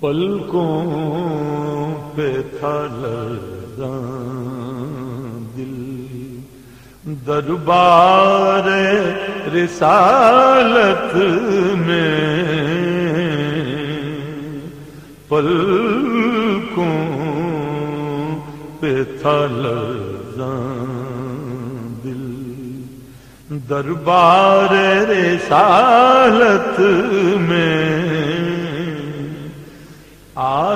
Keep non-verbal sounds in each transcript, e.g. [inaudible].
پلکوں پہ تھا دل۔ دربار رسالت میں پلکوں پہ تھا دل۔ دربار رسالت میں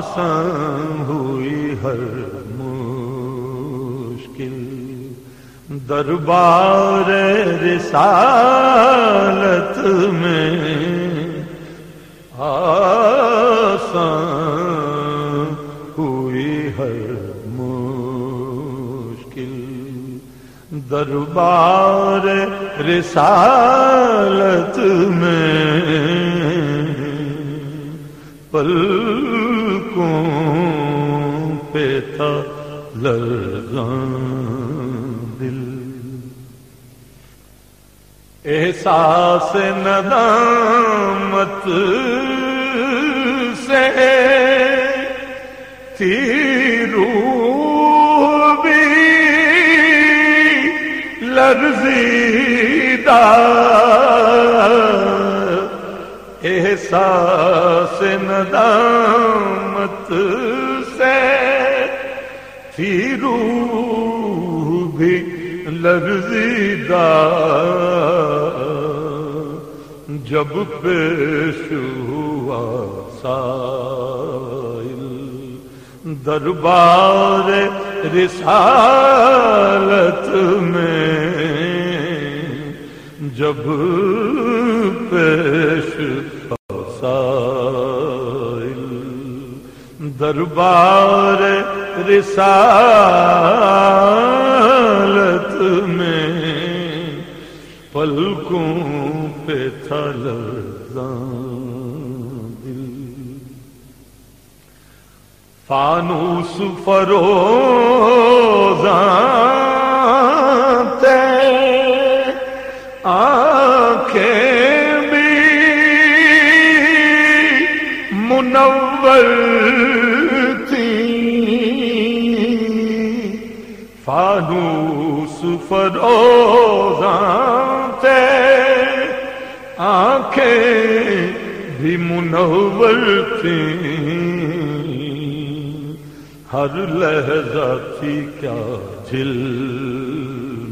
آسان ہوئی ہر مشکل۔ دربار رسالت میں آسان ہوئی ہر مشکل۔ دربار رسالت میں پل پہ تھا دل۔ احساس ندامت سے تیرو بھی لرزیدہ۔ احساس ندامت سے پھر بھی لرزیدہ جب پیش ہوا سائل، دربار رسالت میں جب پیش دربار رسالت میں پلکوں پہ تھل دل فانوس فروزان تے آنکھیں بھی منور فانوس فروزان تھے آنکھیں بھی منور تھی ہر لہجہ تھی کیا جل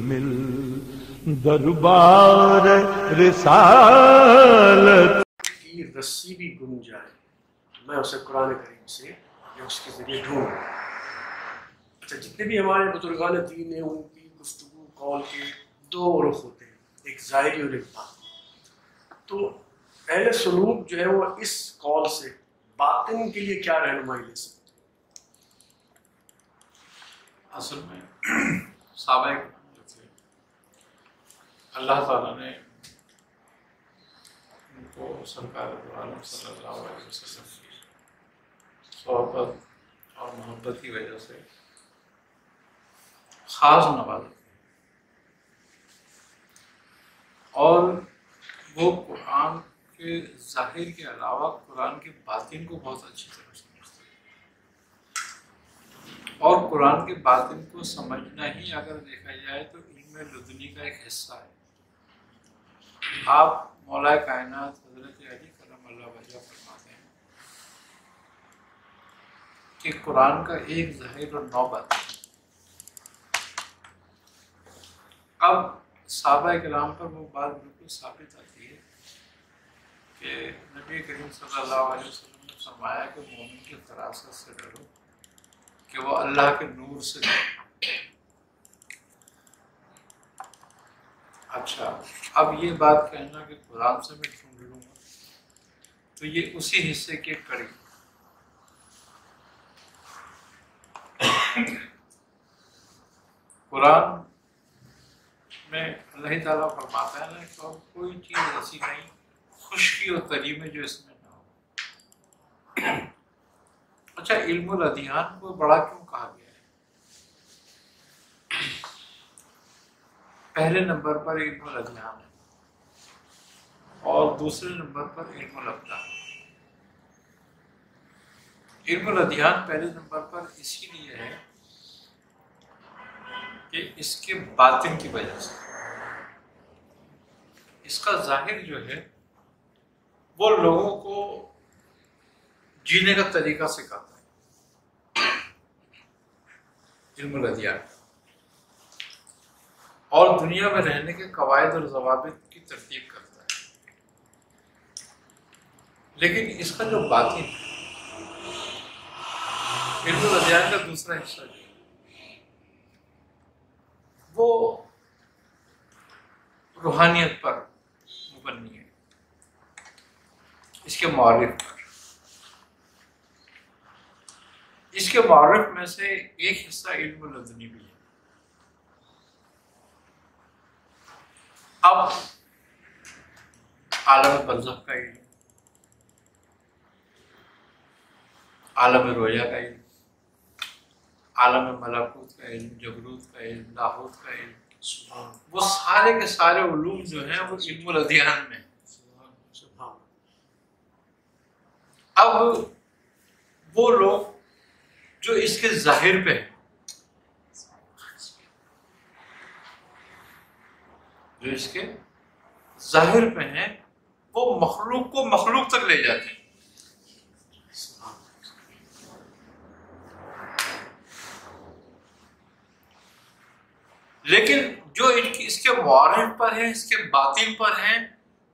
مل۔ دربار رسالت۔ کی رسی بھی گم جائے۔ میں اسے قرآن کریم سے یا اس کے ذریعے ڈھونڈ اچھا جتنے بھی ہمارے بزرگان دین ہیں، ان کی گفتگو کال کے دو رخ ہوتے ہیں، ایک ظاہری اور ایک باطن۔ تو اہل سلوک جو ہے وہ اس کال سے باطن کے لیے کیا رہنمائی لے سکتے اصل میں سابق تھے، اللہ تعالیٰ نے ان کو سرکار عالم صلی اللہ علیہ وسلم کی صحبت اور محبت کی وجہ سے خاص نوازا۔ اور وہ قرآن کے ظاہر کے علاوہ قرآن کے باطن کو بہت اچھی طرح سمجھتے ہیں۔ اور قرآن کے باطن کو سمجھنا ہی اگر دیکھا جائے تو علم لدنی کا ایک حصہ ہے۔ آپ مولا کائنات حضرت علی کرم اللہ وجہ فرماتے ہیں کہ قرآن کا ایک ظاہر اور نو بات اب صحابہ کلام پر وہ بات بالکل ثابت آتی ہے کہ نبی کریم صلی اللہ علیہ وسلم نے فرمایا کہ مومن کی فراست سے ڈرو کہ وہ اللہ کے نور سے ڈرو۔ اچھا اب یہ بات کہنا کہ قرآن سے میں ڈھونڈ لوں گا تو یہ اسی حصے کے قریب۔ قرآن میں اللہ تعالیٰ فرماتا ہے نا کہ اور کوئی چیز ایسی نہیں، خشکی اور تری میں جو اس میں نہ ہو۔ اچھا علم الادیان کو بڑا کیوں کہا گیا ہے؟ پہلے نمبر پر علم الادیان ہے اور دوسرے نمبر پر علم الابدان۔ علم الادیان پہلے نمبر پر اسی لیے ہے کہ اس کے باطن کی وجہ سے۔ اس کا ظاہر جو ہے، وہ لوگوں کو جینے کا طریقہ سکھاتا ہے۔ علم الادیان۔ اور دنیا میں رہنے کے قواعد اور ضوابط کی ترتیب کرتا ہے۔ لیکن اس کا جو باطن ہے، علم الادیان کا دوسرا حصہ جو ہے وہ روحانیت پر مبنی ہے۔ اس کے معرف پر۔ اس کے معرف میں سے ایک حصہ علم الدنی بھی ہے۔ اب عالم برزخ کا علم۔ عالم رویا کا علم۔ عالم ملاکوت کا علم، جبروت کا علم لاہوت کا علم وہ سارے کے سارے علوم جو ہیں وہ علم الادیان میں۔ اب وہ لوگ جو اس کے ظاہر پہ ہیں، جو اس کے ظاہر پہ ہیں، وہ مخلوق کو مخلوق تک لے جاتے ہیں۔ لیکن جو اس کے معرف پر ہیں اس کے باطن پر ہیں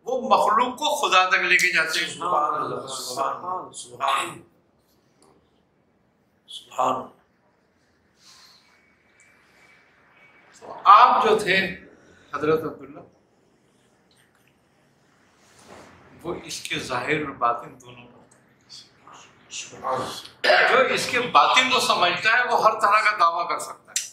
وہ مخلوق کو خدا تک لے کے جاتے ہیں۔ تو آپ جو تھے حضرت عبداللہ وہ اس کے ظاہر اور باطن دونوں جو اس کے باطن کو سمجھتا ہے وہ ہر طرح کا دعویٰ کر سکتا ہے۔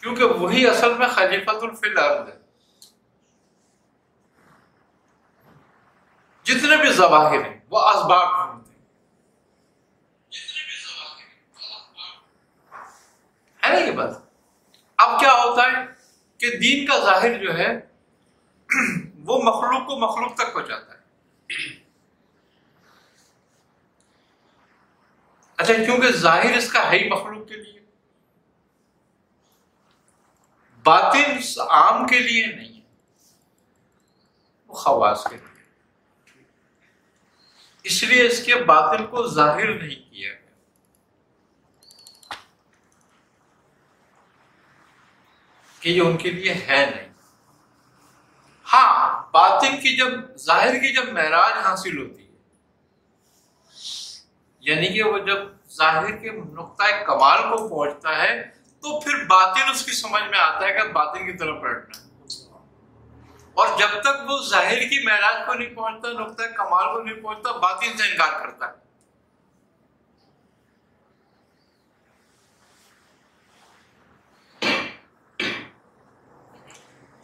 کیونکہ وہی اصل میں خلیفت الفل عرض ہے. جتنے بھی ظواہر ہیں، وہ اسباب ڈھونڈتے ہیں. ہے نا یہ بات؟ اب کیا ہوتا ہے کہ دین کا ظاہر جو ہے، [clears throat] وہ مخلوق کو مخلوق تک پہنچاتا ہے. اچھا کیونکہ ظاہر اس کا ہے ہی مخلوق کے لیے۔ باطن عام کے لیے نہیں ہے، وہ خواص کے لیے۔ اس لیے اس کے باطن کو ظاہر نہیں کیا گیا۔ کہ یہ ان کے لیے ہے نہیں۔ ہاں باطن کی جب، ظاہر کی جب معراج حاصل ہوتی ہے یعنی کہ وہ جب ظاہر کے نقطۂ کمال کو پہنچتا ہے، تو پھر باطن اس کی سمجھ میں آتا ہے کہ باطن کی طرف بیٹھنا اور جب تک وہ ظاہر کی معراج کو نہیں پہنچتا نقطۂ کمال کو نہیں پہنچتا، باطن سے انکار کرتا ہے۔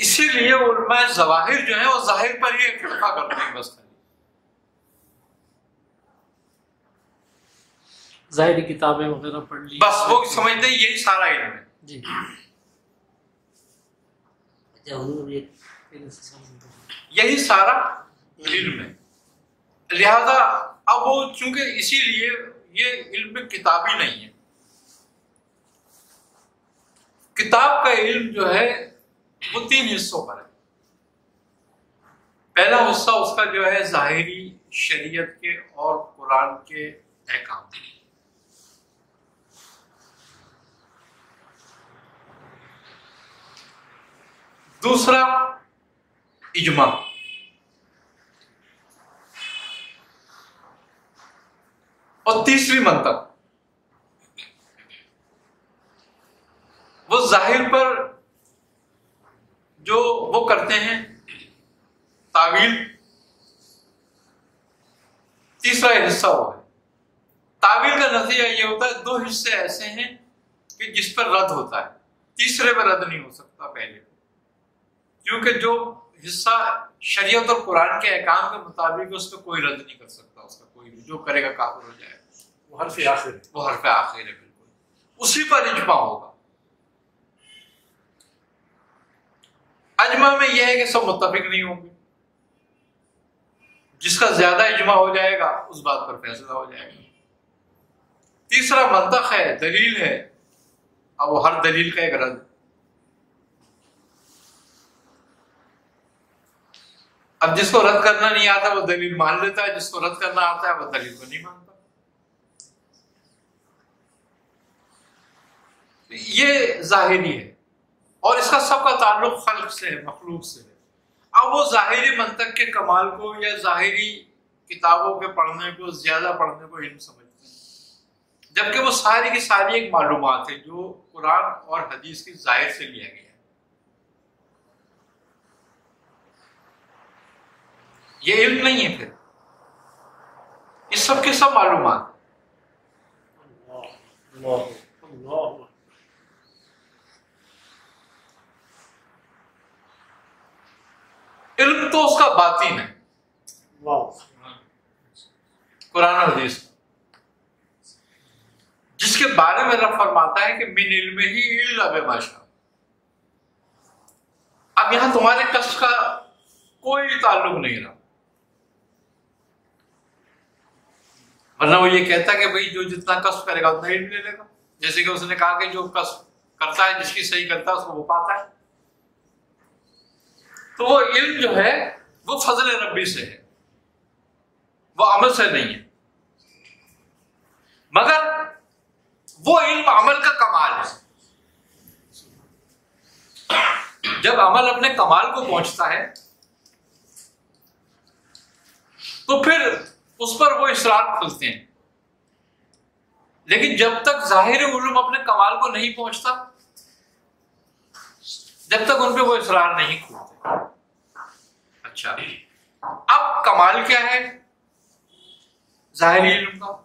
اسی لیے علماء ظواہر جو ہیں، وہ ظاہر پر ہی اکٹھا کرتے ہیں بس ظاہری کتابیں وغیرہ پڑھ لی۔ بس وہ سمجھتے ہیں یہی سارا علم ہے۔ جی۔ اچھا یہی سارا علم ہے۔ لہذا اب وہ چونکہ اسی لیے یہ علم کتابی نہیں ہے۔ کتاب کا علم جو ہے وہ تین حصوں پر ہے۔ پہلا حصہ اس کا جو ہے ظاہری شریعت کے اور قرآن کے احکام۔ دوسرا اجماع۔ اور تیسری منطق۔ وہ ظاہر پر جو وہ کرتے ہیں، تعویل۔ تیسرا حصہ وہ ہے تعویل کا نتیجہ یہ ہوتا ہے، دو حصے ایسے ہیں کہ جس پر رد ہوتا ہے۔ تیسرے پہ رد نہیں ہو سکتا پہلے۔ کیونکہ جو حصہ شریعت اور قرآن کے احکام کے مطابق اس پہ کوئی رد نہیں کر سکتا اس کا کوئی جو کرے گا کافر ہو جائے وہ حرف آخر وہ حرف آخر ہے بالکل۔ اسی پر اجماع ہوگا۔ اجماع میں یہ ہے کہ سب متفق نہیں ہوں گے۔ جس کا زیادہ اجماع ہو جائے گا اس بات پر فیصلہ ہو جائے گا۔ تیسرا منطق ہے دلیل ہے۔ اب وہ ہر دلیل کا ایک رد۔ اب جس کو رد کرنا نہیں آتا وہ دلیل مان لیتا ہے، جس کو رد کرنا آتا ہے وہ دلیل کو نہیں مانتا۔ یہ ظاہری ہے۔ اور اس کا سب کا تعلق خلق سے ہے، مخلوق سے ہے۔ اب وہ ظاہری منطق کے کمال کو یا ظاہری کتابوں کے پڑھنے کو، زیادہ پڑھنے کو علم سمجھتے ہیں۔ جبکہ وہ ساری کی ساری ایک معلومات ہے جو قرآن اور حدیث کی ظاہر سے لیا گیا ہے۔ یہ علم نہیں ہے پھر۔ یہ سب کے سب معلومات۔ علم تو اس کا باطن ہے۔ قرآن حدیث۔ جس کے بارے میں رب فرماتا ہے کہ من علم ہی علم ماشا اب یہاں تمہارے کشف کا کوئی تعلق نہیں رہا۔ ورنہ وہ یہ کہتا ہے کہ بھائی جو جتنا کشف کرے گا اتنا علم لے لے گا۔ جیسے کہ اس نے کہا کہ جو کشف کرتا ہے، جس کی صحیح کرتا ہے، اس کو وہ پاتا ہے۔ تو وہ علم جو ہے، وہ فضل ربی سے ہے۔ وہ عمل سے نہیں ہے۔ مگر وہ علم عمل کا کمال ہے۔ جب عمل اپنے کمال کو پہنچتا ہے، تو پھر اس پر وہ اصرار کھلتے ہیں۔ لیکن جب تک ظاہر علوم اپنے کمال کو نہیں پہنچتا، جب تک ان پہ وہ اصرار نہیں کھلتے۔ اچھا اب کمال کیا ہے؟ ظاہری علم کا۔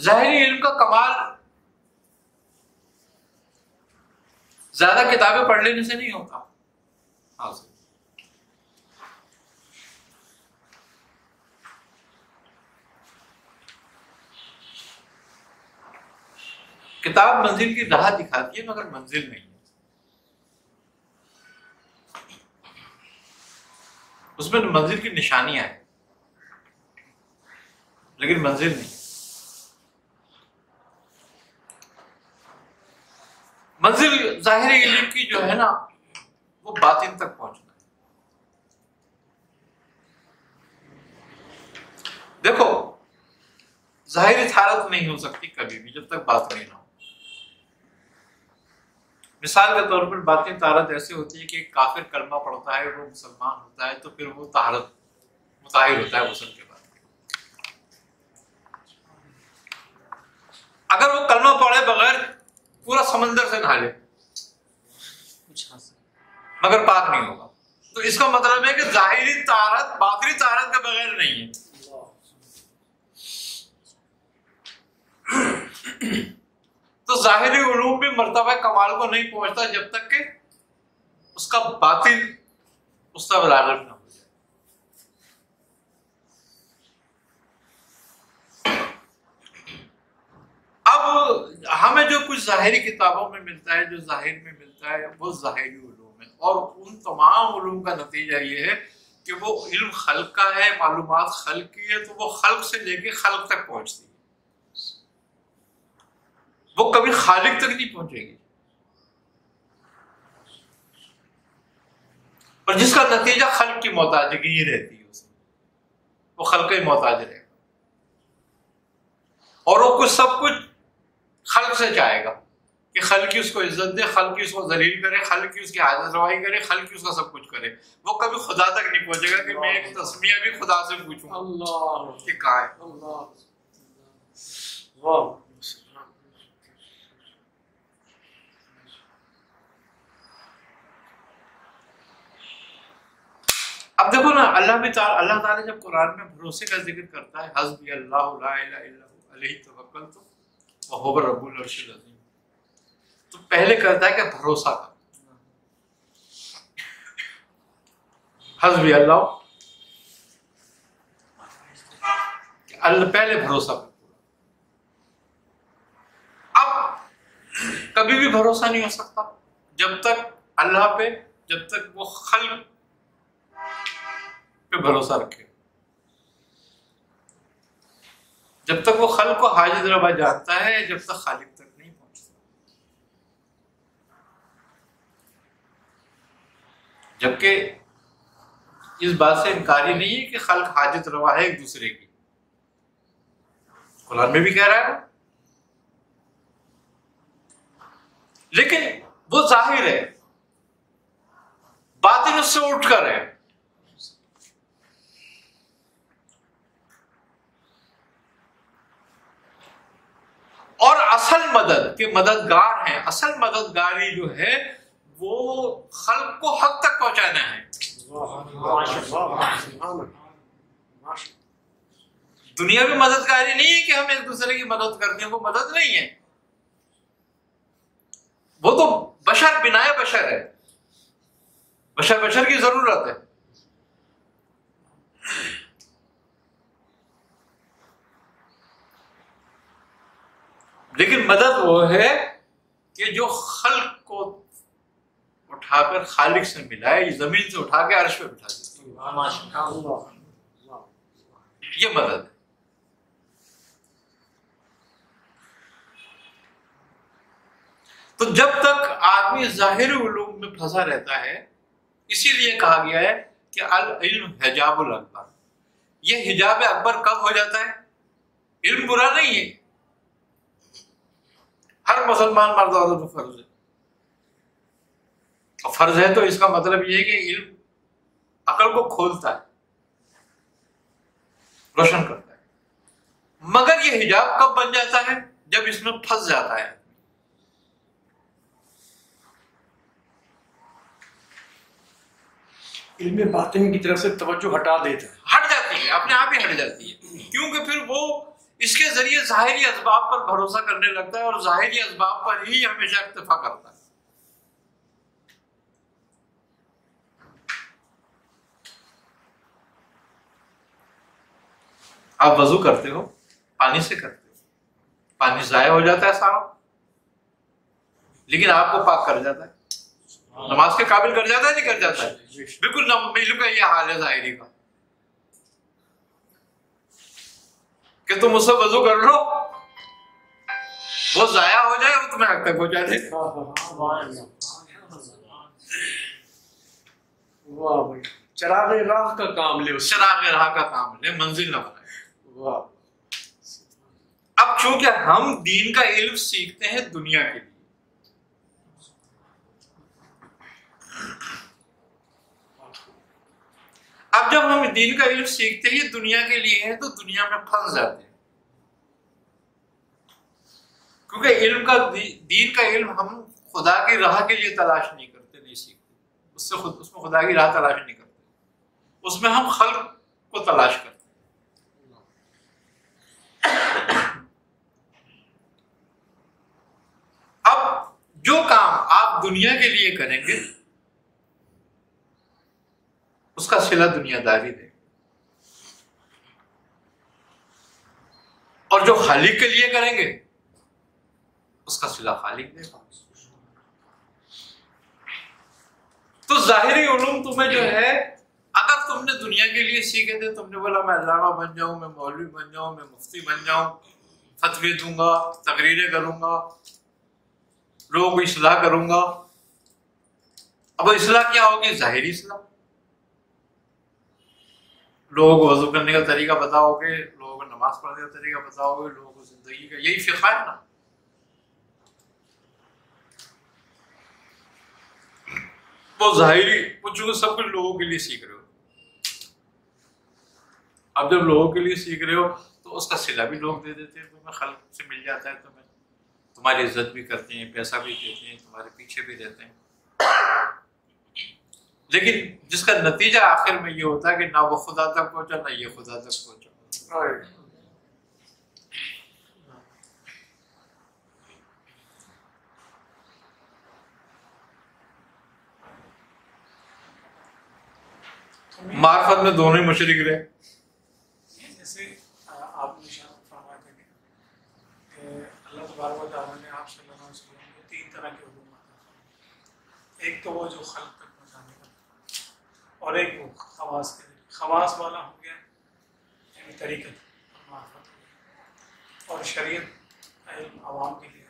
ظاہری علم کا کمال زیادہ کتابیں پڑھ لینے سے نہیں ہوتا۔ ہاں، حاصل کتاب منزل کی راہ دکھاتی ہے، مگر منزل نہیں ہے۔ اس میں منزل کی نشانیاں ہیں، لیکن منزل نہیں۔ منزل ظاہری علم کی جو ہے نا، وہ باطن تک پہنچنا ہے۔ دیکھو، ظاہری حالت نہیں ہو سکتی کبھی بھی، جب تک بات نہیں نہ ہو۔ مثال کے طور پر باطن تارت ایسے ہوتی ہے کہ کافر کلمہ پڑھتا ہے وہ مسلمان ہوتا ہے تو پھر وہ تہارت متاہر ہوتا ہے غسل کے بعد۔ اگر وہ کلمہ پڑھے بغیر پورا سمندر سے نہا لے مگر پاک نہیں ہوگا۔ تو اس کا مطلب ہے کہ ظاہری تارت باطری تارت کے بغیر نہیں ہے۔ تو ظاہری علوم بھی مرتبہ کمال کو نہیں پہنچتا جب تک کہ اس کا باطل اس کا بلاغت نہ ہو جائے۔ اب ہمیں جو کچھ ظاہری کتابوں میں ملتا ہے، جو ظاہر میں ملتا ہے، وہ ظاہری علوم ہے اور ان تمام علوم کا نتیجہ یہ ہے کہ وہ علم خلق کا ہے، معلومات خلق کی ہے، تو وہ خلق سے لے کے خلق تک پہنچتی ہے وہ کبھی خالق تک نہیں پہنچے گی اور جس کا نتیجہ خلق کی محتاجگی ہی رہتی ہے اس میں وہ خلق ہی محتاج رہے گا اور وہ کچھ سب کچھ خلق سے چاہے گا کہ خلق کی اس کو عزت دے خلق کی اس کو ذلیل کرے خلق کی اس کی حاضر روائی کرے خلق کی اس کا سب کچھ کرے وہ کبھی خدا تک نہیں پہنچے گا کہ میں ایک تسمیہ بھی خدا سے پوچھوں اللہ کہ کہاں ہے اللہ واہ اب دیکھو نا اللہ بھی تعالی اللہ تعالیٰ جب قرآن میں بھروسے کا ذکر کرتا ہے، حسبی اللہ لا الہ الا ہو علیہ توکل تو وہو رب العرش العظیم۔ تو پہلے کرتا ہے کہ بھروسہ کر۔ حسبی اللہ۔ اللہ پہلے بھروسہ کر۔ اب کبھی بھی بھروسہ نہیں ہو سکتا۔ جب تک اللہ پہ، جب تک وہ خلق پہ بھروسہ رکھے۔ جب تک وہ خلق کو حاجت روا جانتا ہے، جب تک خالق تک نہیں پہنچتا۔ جبکہ اس بات سے انکاری نہیں ہے کہ خلق حاجت روا ہے ایک دوسرے کی۔ قرآن میں بھی کہہ رہا ہے۔ لیکن وہ ظاہر ہے، باطن اس سے اٹھ کر ہے۔ اور اصل مدد کے مددگار ہیں۔ اصل مددگاری جو ہے، وہ خلق کو حق تک پہنچانا ہے۔ دنیا میں مددگاری نہیں ہے کہ ہم ایک دوسرے کی مدد کرتے ہیں، وہ مدد نہیں ہے۔ وہ تو بشر بنا بشر ہے۔ بشر بشر کی ضرورت ہے۔ لیکن مدد وہ ہے کہ جو خلق کو اٹھا کر خالق سے ملائے زمین سے اٹھا کے عرش پہ بٹھا دے یہ مدد ہے۔ تو جب تک آدمی ظاہر علوم میں پھنسا رہتا ہے، اسی لیے کہا گیا ہے کہ العلم حجاب الاکبر۔ یہ حجاب اکبر کب ہو جاتا ہے؟ علم برا نہیں ہے۔ ہر مسلمان مرد عورت کو فرض ہے۔ اور فرض ہے تو اس کا مطلب یہ ہے کہ علم عقل کو کھولتا ہے روشن کرتا ہے۔ مگر یہ حجاب کب بن جاتا ہے؟ جب اس میں پھنس جاتا ہے۔ علم باطن کی طرف سے توجہ ہٹا دیتا ہے۔ ہٹ جاتی ہے اپنے آپ ہی ہٹ جاتی ہے۔ کیونکہ پھر وہ اس کے ذریعے ظاہری اسباب پر بھروسہ کرنے لگتا ہے اور ظاہری اسباب پر ہی ہمیشہ اکتفا کرتا ہے۔ آپ وضو کرتے ہو پانی سے کرتے ہو۔ پانی ضائع ہو جاتا ہے سارا لیکن آپ کو پاک کر جاتا ہے۔ نماز کے قابل کر جاتا ہے نہیں کر جاتا ہے؟ بالکل میلو کا یہ حال ہے ظاہری کا کہ تم اس سے وضو کر لو۔ وہ ضائع ہو جائے وہ تمہیں حق تک پہنچا دے۔ چراغ راہ کا کام لے چراغ راہ کا کام لے منزل نہ بنائے۔ اب چونکہ ہم دین کا علم سیکھتے ہیں دنیا کے لیے اب جب ہم دین کا علم سیکھتے ہی دنیا کے لیے ہیں تو دنیا میں پھنس جاتے ہیں۔ کیونکہ علم کا دین کا علم ہم خدا کی راہ کے لیے تلاش نہیں کرتے، نہیں سیکھتے۔ اس سے خود، اس میں خدا کی راہ تلاش نہیں کرتے۔ اس میں ہم خلق کو تلاش کرتے اب جو کام آپ دنیا کے لیے کریں گے اس کا سلا دنیا داری دے اور جو خالق کے لیے کریں گے، اس کا سلا خالق دے تو ظاہری علوم تمہیں جو ہے، اگر تم نے دنیا کے لیے سیکھے تھے، تم نے بولا، میں علامہ بن جاؤں، میں مولوی بن جاؤں، میں مفتی بن جاؤں، فتوی دوں گا، تقریریں کروں گا، لوگوں کو اصلاح کروں گا۔ اب اصلاح کیا ہوگی؟ ظاہری اصلاح۔ لوگوں کو وضو کرنے کا طریقہ بتاؤ گے لوگوں کو نماز پڑھنے کا طریقہ بتاؤ گے، لوگوں کو زندگی کا یہی فقہ ہے نا۔ وہ ظاہری، وہ چونکہ سب کچھ لوگوں کے لیے سیکھ رہے ہو۔ اب جب لوگوں کے لیے سیکھ رہے ہو، تو اس کا سلا بھی لوگ دے دیتے ہیں۔ تمہیں خلق سے مل جاتا ہے تمہیں تمہاری عزت بھی کرتے ہیں، پیسہ بھی دیتے ہیں، تمہارے پیچھے بھی رہتے ہیں۔ لیکن جس کا نتیجہ آخر میں یہ ہوتا ہے کہ نہ وہ خدا تک پہنچا نہ یہ خدا تک پہنچا۔ معرفت میں دونوں ہی مشرق رہے۔ جیسے آپ نے فرمایا تھا کہ اللہ تبارک و تعالیٰ نے آپ صلی اللہ علیہ وسلم کو تین طرح کے عطا ایک تو وہ جو خلق اور ایک وہ خواص کے ذریعے خواص والا ہو گیا یعنی طریقت۔ اور معرفت ہو گیا اور شریعت علم عوام کے لیے۔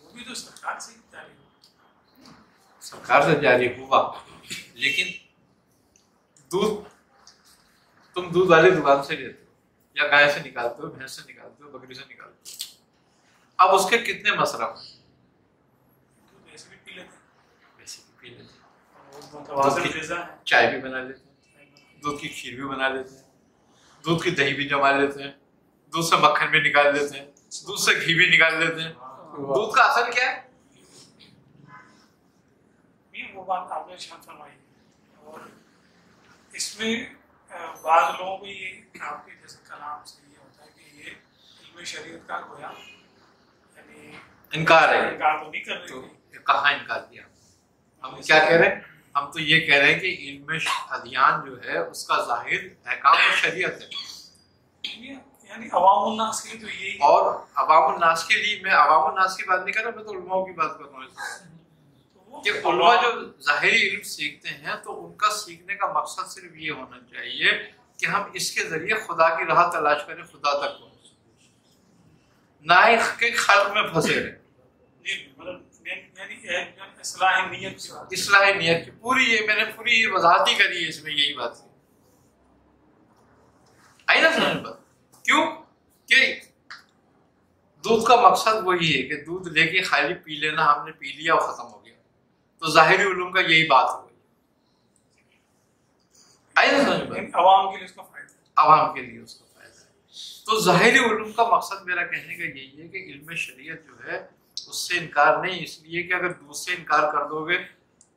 وہ بھی تو سرکار سے جاری ہوا۔ سرکار سے جاری ہوا۔ لیکن دودھ، تم دودھ والی دکان سے لیتے ہو۔ یا گائے سے نکالتے ہو، بھینس سے نکالتے ہو، بکری سے نکالتے ہو۔ اب اس کے کتنے مصرف ہیں دودھ ایسے بھی پی لیتے ہیں ویسے بھی پی لیتے ہیں اور وہ متوازن غذا ہے چائے بھی بنا لیتے ہیں۔ دودھ کی کھیر بھی بنا لیتے ہیں۔ دودھ کی دہی بھی جما لیتے ہیں۔ دودھ سے مکھن بھی نکال لیتے ہیں۔ دودھ سے گھی بھی نکال لیتے ہیں۔ دودھ کا اثر کیا ہے؟ وہ بات آپ نے شان فرمائی۔ اور اس میں بعض لوگوں کو یہ آپ کے جیسے کلام سے یہ ہوتا ہے کہ یہ علم شریعت کا گویا یعنی انکار ہے۔ انکار تو نہیں کر رہے کہاں انکار کیا؟ ہم کیا کہہ رہے ہیں؟ ہم تو یہ کہہ رہے ہیں کہ علم ادیان جو ہے اس کا ظاہر احکام و شریعت ہے۔ یعنی عوام الناس کے لیے تو یہی اور عوام الناس کے لیے میں عوام الناس کی بات نہیں کر رہا میں تو علماء کی بات کر رہا ہوں۔ کہ علماء جو ظاہری علم سیکھتے ہیں تو ان کا سیکھنے کا مقصد صرف یہ ہونا چاہیے کہ ہم اس کے ذریعے خدا کی راہ تلاش کریں خدا تک پہنچیں نہ کہ خلق میں پھنسے رہیں اصلاح نیت اصلاح نیت کی۔ پوری یہ میں نے پوری یہ وضاحت ہی کری ہے اس میں یہی بات۔ آئی نا سمجھ بات؟ کیوں؟ کہ دودھ کا مقصد وہی ہے کہ دودھ لے کے خالی پی لینا ہم نے پی لیا اور ختم ہو گیا۔ تو ظاہری علوم کا یہی بات ہو گئی۔ آئی نا سمجھ بات؟ عوام کے لیے اس کا فائدہ عوام کے لیے اس کا فائدہ ہے۔ تو ظاہری علوم کا مقصد میرا کہنے کا یہی ہے کہ علم شریعت جو ہے اس سے انکار نہیں اس لیے کہ اگر دودھ سے انکار کر دو گے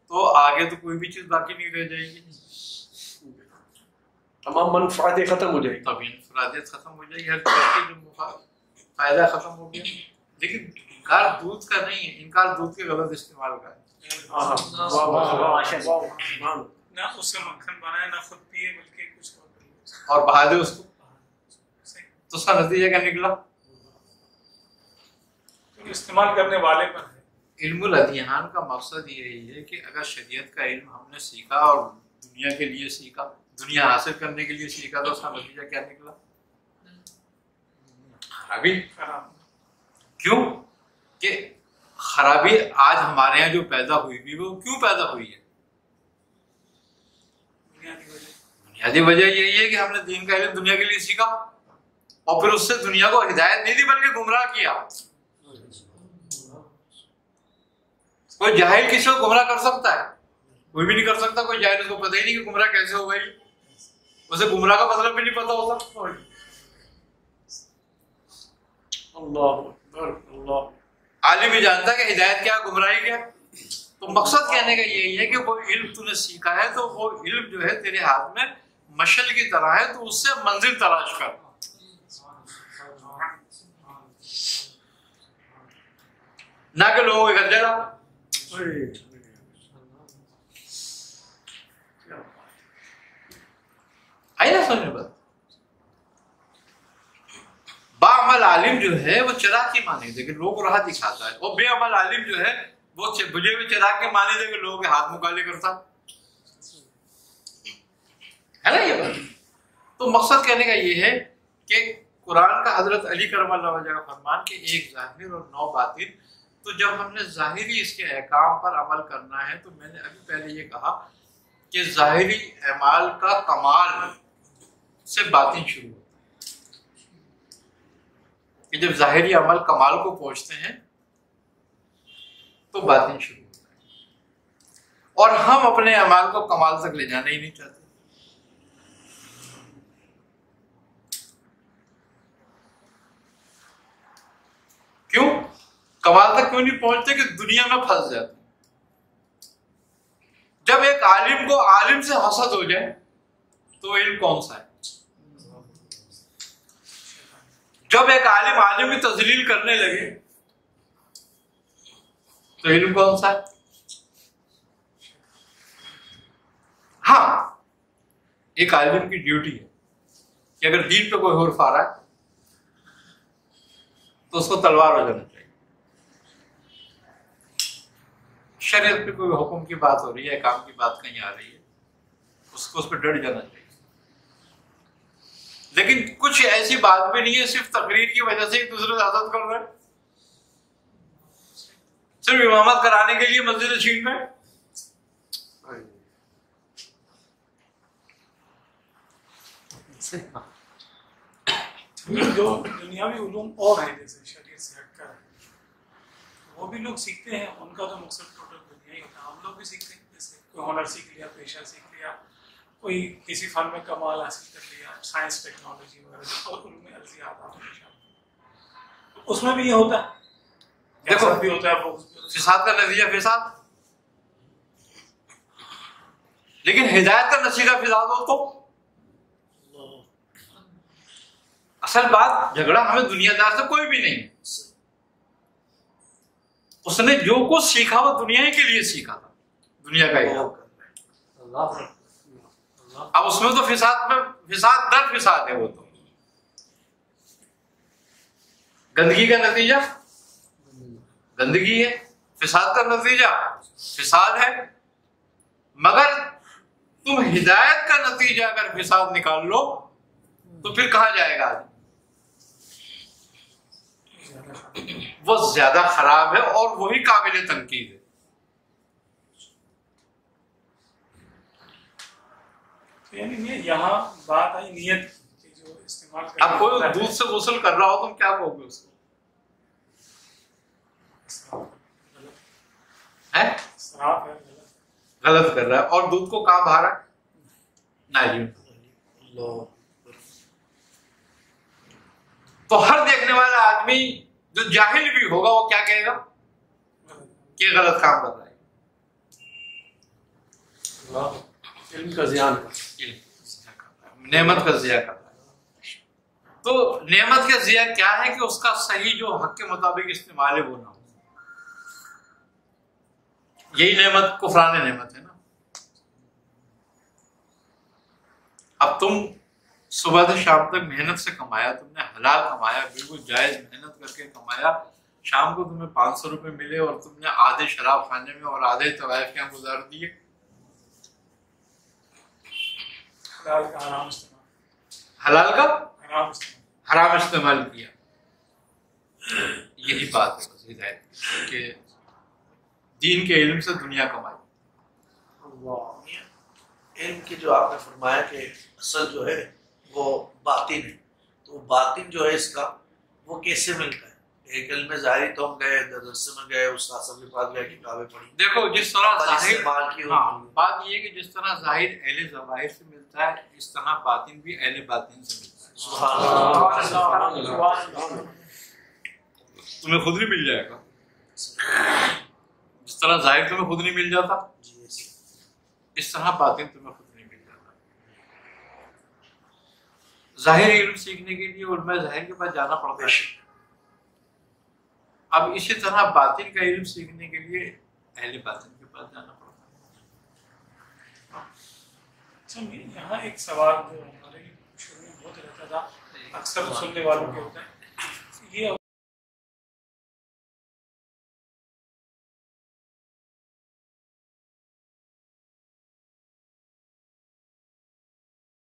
تو آگے تو کوئی بھی چیز باقی نہیں رہ جائے گی۔ تمام منفعتیں ختم ہو جائیں گی۔ تب انفرادیت ختم ہو جائے گی ہر چیز کی جو مفاد فائدہ ختم ہو گیا۔ لیکن انکار دودھ کا نہیں ہے انکار دودھ کے غلط استعمال کا ہے۔ نہ اس سے مکھن بنائے نہ خود پیے بلکہ کچھ اور۔ بہا دے اس کو۔ تو اس کا نتیجہ کیا نکلا۔ استعمال کرنے والے پر ہے۔ علم الادیان کا مقصد یہی ہے کہ اگر شریعت کا علم ہم نے سیکھا اور دنیا کے لیے سیکھا دنیا حاصل کرنے کے لیے سیکھا تو اس کا نتیجہ کیا نکلا؟ خرابی۔ خراب کیوں؟ کہ خرابی آج ہمارے یہاں جو پیدا ہوئی بھی وہ کیوں پیدا ہوئی ہے؟ بنیادی وجہ۔ بنیادی وجہ یہی ہے کہ ہم نے دین کا علم دنیا کے لیے سیکھا اور پھر اس سے دنیا کو ہدایت نہیں دی بلکہ گمراہ کیا۔ کوئی جاہل کسی کو گمراہ کر سکتا ہے؟ کوئی بھی نہیں کر سکتا کوئی جاہل اس کو پتہ ہی نہیں کہ گمراہ کیسے ہو گئی۔ اسے گمراہ کا مطلب بھی نہیں پتا ہوتا۔ اللہ اللہ۔ عالم بھی جانتا ہے کہ ہدایت کیا گمراہی کیا۔ تو مقصد کہنے کا یہی ہے کہ وہ علم تو نے سیکھا ہے تو وہ علم جو ہے تیرے ہاتھ میں مشل کی طرح ہے تو اس سے منزل تلاش کر۔ نہ کہ لوگوں کے گھر ڈالا اوئے، آئی نا سمجھ میں بات با عالم جو ہے وہ چراغ کی مانی دے کہ لوگ راہ دکھاتا ہے۔ اور بے عمل عالم جو ہے وہ بجے ہوئے چراغ کے مانی دے کہ لوگوں کے ہاتھ مکالے کرتا۔ ہے نا یہ بات؟ تو مقصد کہنے کا یہ ہے کہ قرآن کا حضرت علی کرم اللہ وجہ کا فرمان کہ ایک ظاہر اور نو باطن تو جب ہم نے ظاہری اس کے احکام پر عمل کرنا ہے، تو میں نے ابھی پہلے یہ کہا کہ ظاہری اعمال کا کمال سے باطن شروع ہوتا ہے کہ جب ظاہری عمل کمال کو پہنچتے ہیں، تو باطن شروع ہوتا ہے اور ہم اپنے اعمال کو کمال تک لے جانا ہی نہیں چاہتے کیوں کیوں نہیں پہنچتے کہ دنیا میں پھنس جاتے جب ایک عالم کو عالم سے حسد ہو جائے، تو وہ علم کون سا ہے؟ جب ایک عالم عالم کی تزلیل کرنے لگے، تو علم کون سا ہے؟ ہاں ایک عالم کی ڈیوٹی ہے کہ اگر دین پہ کوئی حرف آ رہا ہے، تو اس کو تلوار ہو جانا چاہیے۔ شریعت پہ کوئی حکم کی بات ہو رہی ہے، کام کی بات کہیں آ رہی ہے، اس کو اس پہ ڈٹ جانا چاہیے۔ لیکن کچھ ایسی بات بھی نہیں ہے، صرف تقریر کی وجہ سے ایک دوسرے سے حسد کر رہے صرف امامت کرانے کے لیے مسجد چھین میں۔ جو دنیاوی علوم اور ہیں، جیسے شریعت سے ہٹ کر وہ بھی لوگ سیکھتے ہیں ان کا تو مقصد ٹوٹل دنیا ہی ہوتا ہے۔ ہم لوگ بھی سیکھتے ہیں جیسے کوئی ہنر سیکھ لیا پیشہ سیکھ لیا کوئی کسی فن میں کمال حاصل کر لیا سائنس ٹیکنالوجی وغیرہ اور ان میں ارضیات آتے ہیں اس میں بھی یہ ہوتا ہے۔ دیکھو، بھی ہوتا فساد کا نتیجہ فساد۔ لیکن ہدایت کا نتیجہ فساد ہو تو؟ اصل بات جھگڑا ہمیں دنیا دار سے کوئی بھی نہیں۔ اس نے جو کچھ سیکھا وہ دنیا کے لیے سیکھا تھا۔ دنیا کا ہی۔ اب اس میں تو فساد میں فساد در فساد ہے وہ تو۔ گندگی کا نتیجہ۔ گندگی ہے۔ فساد کا نتیجہ۔ فساد ہے۔ مگر تم ہدایت کا نتیجہ اگر فساد نکال لو تو پھر کہاں جائے گا آدمی؟ وہ زیادہ خراب ہے اور وہی قابل تنقید ہے۔ یعنی یہ یہاں بات آئی نیت کی جو استعمال اب کوئی دودھ سے غسل کر رہا ہو تم کیا کہو گے اس کو؟ غلط۔ کر رہا ہے۔ اور دودھ کو کہاں بہا رہا ہے؟ تو ہر دیکھنے والا آدمی جو جاہل بھی ہوگا وہ کیا کہے گا؟ کہ غلط کام کر رہا ہے۔ علم کا زیان نعمت کا ضیاع کر رہا ہے۔ تو نعمت کا ضیاع کیا ہے کہ اس کا صحیح جو حق کے مطابق استعمال ہے وہ نہ ہو۔ یہی نعمت کفران نعمت ہے نا۔ اب تم صبح سے شام تک محنت سے کمایا تم نے حلال کمایا بالکل جائز محنت کر کے کمایا۔ شام کو تمہیں پانچ سو روپے ملے اور تم نے آدھے شراب خانے میں اور آدھے طوائف کے یہاں گزار دیے۔ حلال کا حرام استعمال۔ حلال کا؟ حرام استعمال۔ حرام استعمال کیا۔ یہی بات ہے کہ دین کے علم سے دنیا کمائی۔ علم کی جو آپ نے فرمایا کہ اصل جو ہے وہ باطن ہے۔ تو باطن جو ہے اس کا وہ کیسے ملتا ہے؟ ایک علم ظاہری تو ہم گئے درس میں گئے استاد صاحب کے پاس گئے کتابیں پڑھی دیکھو جس طرح ظاہر کی ہاں ہوتی ہے۔ بات یہ ہے کہ جس طرح ظاہر اہل ظواہر سے ملتا ہے اس طرح باطن بھی اہل باطن سے ملتا ہے۔ سبحان اللہ۔ تمہیں خود نہیں مل جائے گا۔ جس طرح ظاہر تمہیں خود نہیں مل جاتا جی ایسے۔ اس طرح باطن تمہیں خود نہیں مل جاتا ظاہر علم سیکھنے کے لیے علماء ظاہر کے پاس جانا پڑتا ہے۔ اب اسی طرح باطن کا علم سیکھنے کے لیے اہل باطن کے پاس جانا پڑتا ہے۔ اچھا، یہاں ایک سوال جو ہمارے شروع میں بہت رہتا تھا، اکثر سننے والوں کے ہوتا ہے